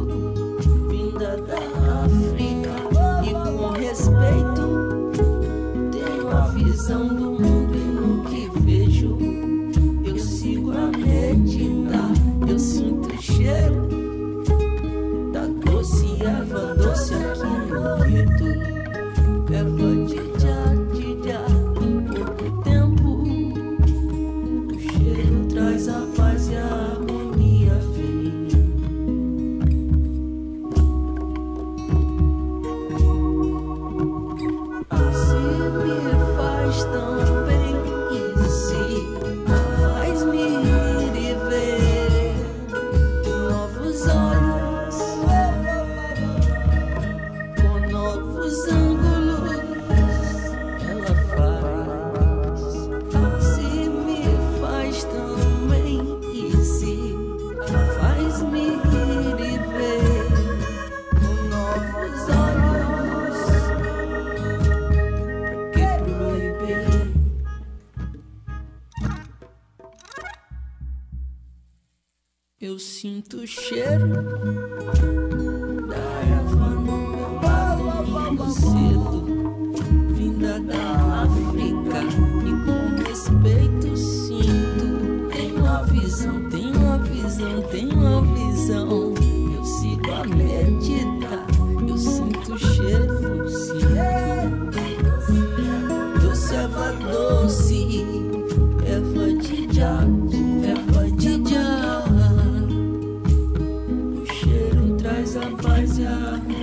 vinda da África. E com respeito, tenho a visão do Eu sinto o cheiro da erva no meu barrigo cedo, vinda da África e com respeito sinto. Tenho uma visão, tenho uma visão, tenho uma visão. Eu sigo a meditar, eu sinto o cheiro, sinto. love.